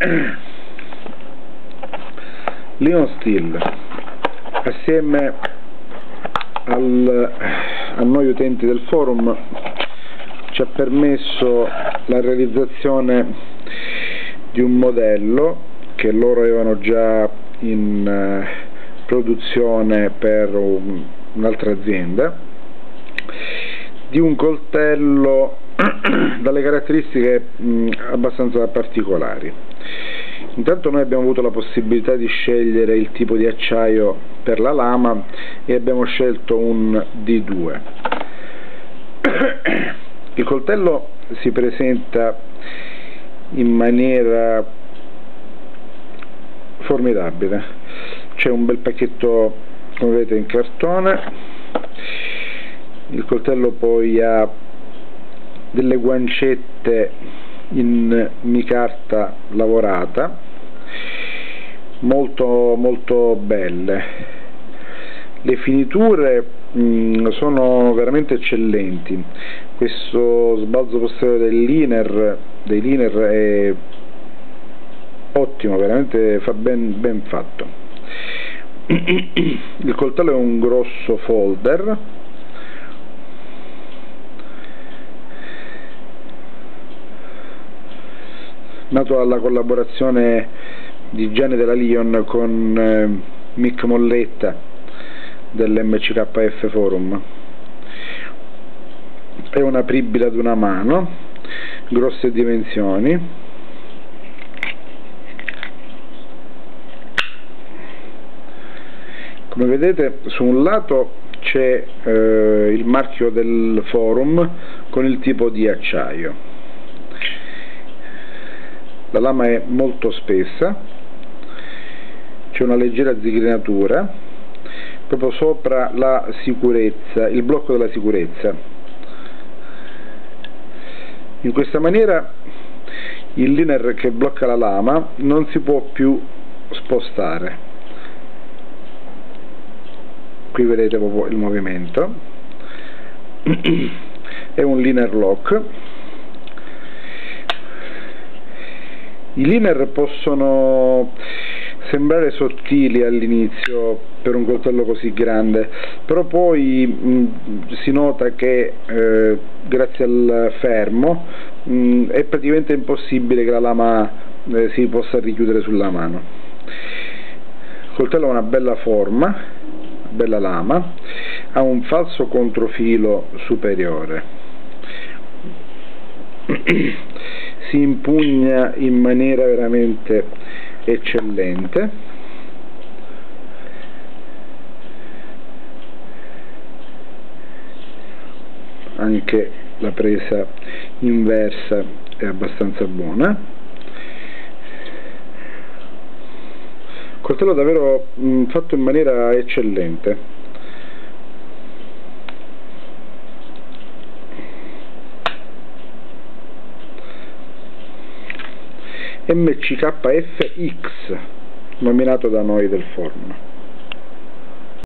Leon Steel assieme al, a noi utenti del forum ci ha permesso la realizzazione di un modello che loro avevano già in uh, produzione per un, un'altra azienda di un coltello dalle caratteristiche mh, abbastanza particolari intanto noi abbiamo avuto la possibilità di scegliere il tipo di acciaio per la lama e abbiamo scelto un D2 il coltello si presenta in maniera formidabile. C'è un bel pacchetto come vedete in cartone. Il coltello poi ha delle guancette in micarta lavorata molto molto belle. Le finiture mh, mm, sono veramente eccellenti. Questo sbalzo posteriore del liner, dei liner è ottimo veramente fa ben, ben fatto. Il coltello è un grosso folder. Nato dalla collaborazione di Gianni della Lion con eh, Mick Molletta dell'MCKF Forum. È una apribile ad una mano grosse dimensioni. Come vedete su un lato c'è eh, il marchio del forum con il tipo di acciaio. La lama è molto spessa c'è una leggera zigrinatura proprio sopra la sicurezza, il blocco della sicurezza. In questa maniera il liner che blocca la lama non si può più spostare. Qui vedete proprio il movimento. È un liner lock. I liner possono sembrare sottili all'inizio per un coltello così grande, però poi mh, si nota che eh, grazie al fermo mh, è praticamente impossibile che la lama eh, si possa richiudere sulla mano. Il coltello ha una bella forma, bella lama, ha un falso controfilo superiore si impugna in maniera veramente eccellente. Anche la presa inversa è abbastanza buona. Coltello davvero mh, fatto in maniera eccellente MCKFX nominato da noi del forno